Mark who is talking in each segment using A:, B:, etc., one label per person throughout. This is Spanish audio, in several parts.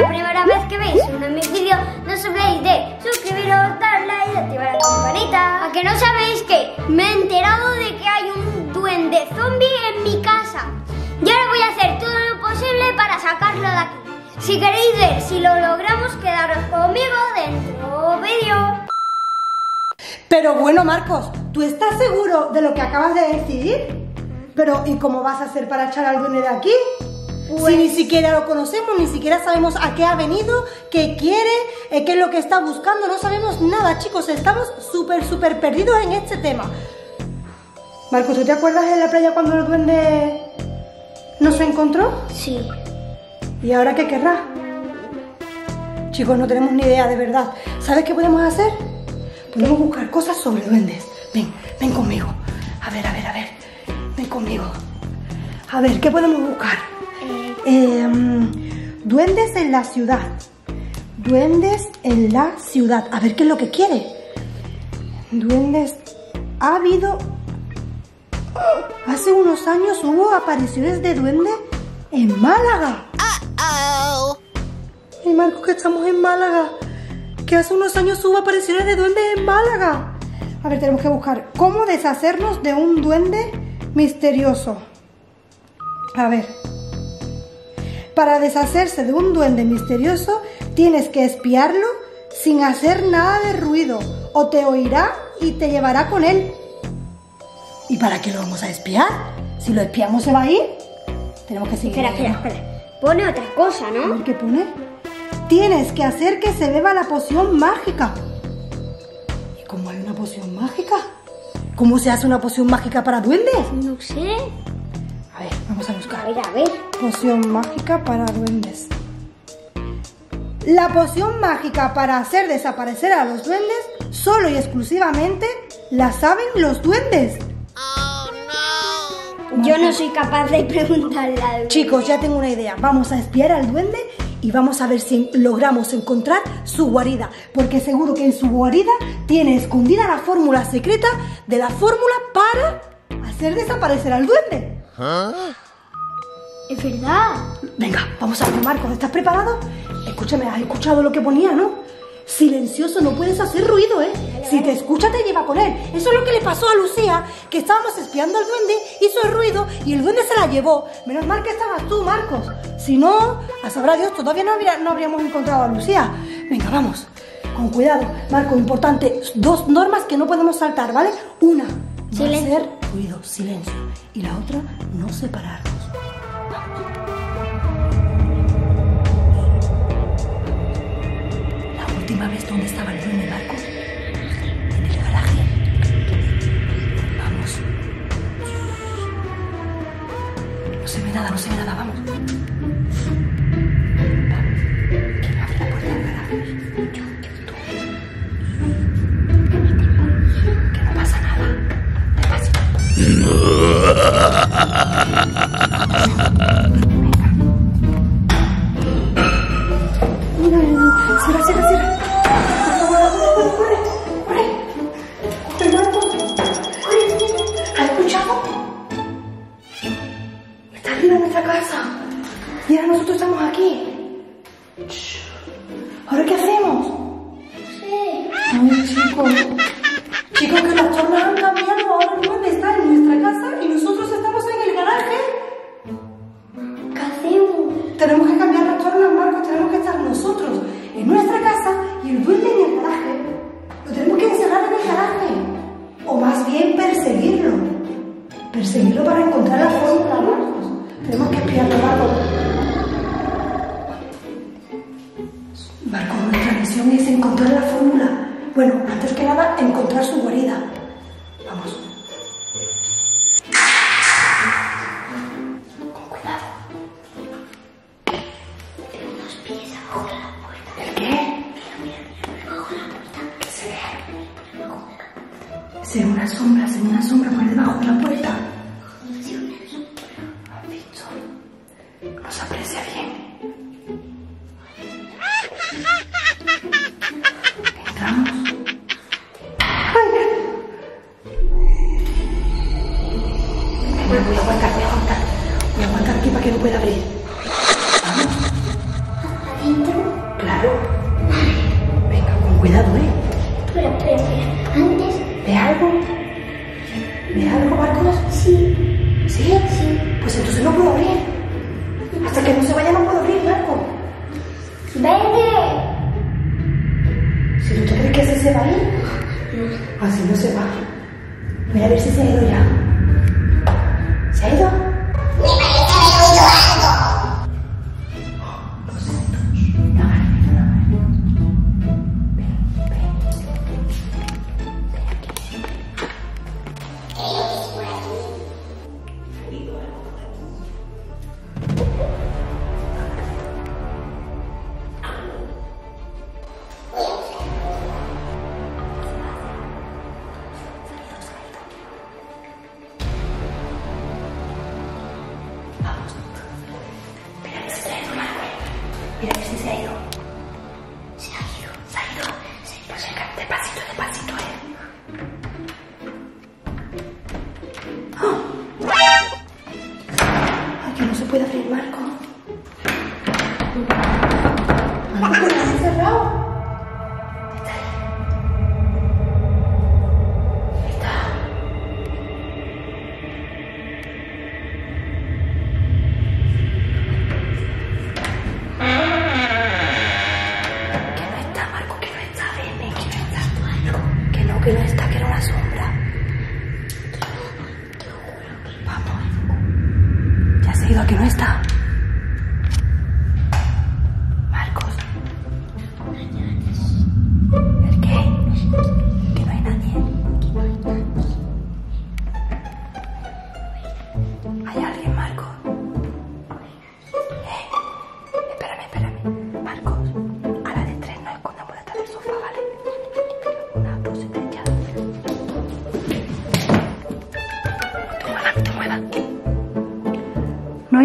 A: la primera vez que veis uno de mis vídeos, no os olvidéis de suscribiros, darle like y activar la campanita. ¿A que no sabéis que me he enterado de que hay un duende zombie en mi casa? Y ahora voy a hacer todo lo posible para sacarlo de aquí. Si queréis ver si lo logramos, quedaros conmigo dentro vídeo.
B: Pero bueno, Marcos, ¿tú estás seguro de lo que acabas de decidir? Pero, ¿y cómo vas a hacer para echar al duende de aquí? Si ni siquiera lo conocemos, ni siquiera sabemos a qué ha venido, qué quiere, eh, qué es lo que está buscando, no sabemos nada, chicos, estamos súper, súper perdidos en este tema. Marcos, ¿tú te acuerdas en la playa cuando el duende nos encontró?
A: Sí.
B: ¿Y ahora qué querrá? Chicos, no tenemos ni idea, de verdad. ¿Sabes qué podemos hacer? Podemos buscar cosas sobre duendes. Ven, ven conmigo. A ver, a ver, a ver. Ven conmigo. A ver, ¿qué podemos buscar? Em, duendes en la ciudad. Duendes en la ciudad. A ver qué es lo que quiere. Duendes. Ha habido. Hace unos años hubo apariciones de duendes en Málaga. Y Marcos, que estamos en Málaga. Que hace unos años hubo apariciones de duendes en Málaga. A ver, tenemos que buscar cómo deshacernos de un duende misterioso. A ver. Para deshacerse de un duende misterioso, tienes que espiarlo sin hacer nada de ruido. O te oirá y te llevará con él. ¿Y para qué lo vamos a espiar? Si lo espiamos se va a ir. Tenemos que seguir.
A: Espera, espera, espera. Pone otra cosa,
B: A
A: ¿no?
B: ver qué pone. Tienes que hacer que se beba la poción mágica. ¿Y cómo hay una poción mágica? ¿Cómo se hace una poción mágica para duendes?
A: No sé.
B: A ver, vamos a
A: A
B: buscar.
A: ver, a ver.
B: Poción mágica para duendes. La poción mágica para hacer desaparecer a los duendes solo y exclusivamente la saben los duendes.
A: Yo no soy capaz de preguntarle al
B: Chicos, ya tengo una idea. Vamos a espiar al duende y vamos a ver si logramos encontrar su guarida. Porque seguro que en su guarida tiene escondida la fórmula secreta de la fórmula para hacer desaparecer al duende.
A: Es verdad.
B: Venga, vamos a ver, Marcos, ¿estás preparado? Escúchame, has escuchado lo que ponía, ¿no? Silencioso, no puedes hacer ruido, ¿eh? Si te escucha, te lleva con él. Eso es lo que le pasó a Lucía, que estábamos espiando al duende, hizo el ruido y el duende se la llevó. Menos mal que estabas tú, Marcos. Si no, a sabrá Dios, todavía no, habría- no habríamos encontrado a Lucía. Venga, vamos. Con cuidado, Marco, importante. Dos normas que no podemos saltar, ¿vale? Una, no hacer ruido, silencio. Y la otra, no separarnos. La última vez, ¿dónde estaba cierra, cierra, cierra. Por favor, corre, corre, corre. Corre. Corre. ¿Has escuchado? Está arriba de nuestra casa. Y ahora nosotros estamos aquí. Shh. ¿Ahora qué hacemos?
A: Sí.
B: Ay, chicos. Chicos, que las tornas Marcos, nuestra misión es encontrar la fórmula. Bueno, antes que nada, encontrar su guarida. Vamos. Con cuidado. ¿El qué? ¿Qué se ve? Se ve una sombra, se ve una sombra por debajo de la puerta. Cuidado, ¿eh?
A: Espera, espera, espera. Antes,
B: ¿Ve algo? ¿Ve algo, Marcos?
A: sí.
B: ¿Sí? Sí. Pues entonces no puedo abrir. Hasta que no se vaya no puedo abrir, Marco.
A: ¡Vete!
B: Si tú crees que ese se va a ir, así no se va. Voy a ver si se ha ido ya. Despacito, despacito, eh. ¡Ah! Ay, que no se puede abrir, Marco. Has cerrado.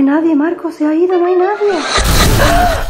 B: hay nadie, Marco, se ha ido, no hay nadie. Ah.